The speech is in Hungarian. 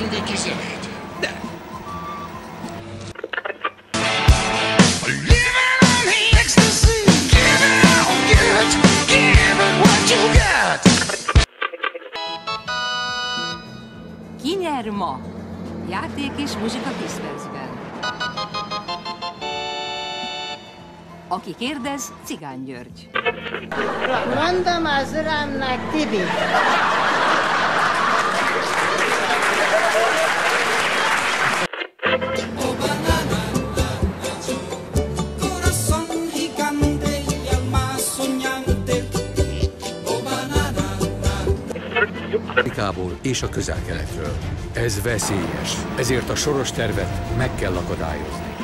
még kis zenét? De. Ki nyer ma? Játék és muzsika 10 percben. Aki kérdez, Cigány György. Mondom az uramnak, Tibi. Afrikából és a közel-keletről. Ez veszélyes, ezért a soros tervet meg kell akadályozni.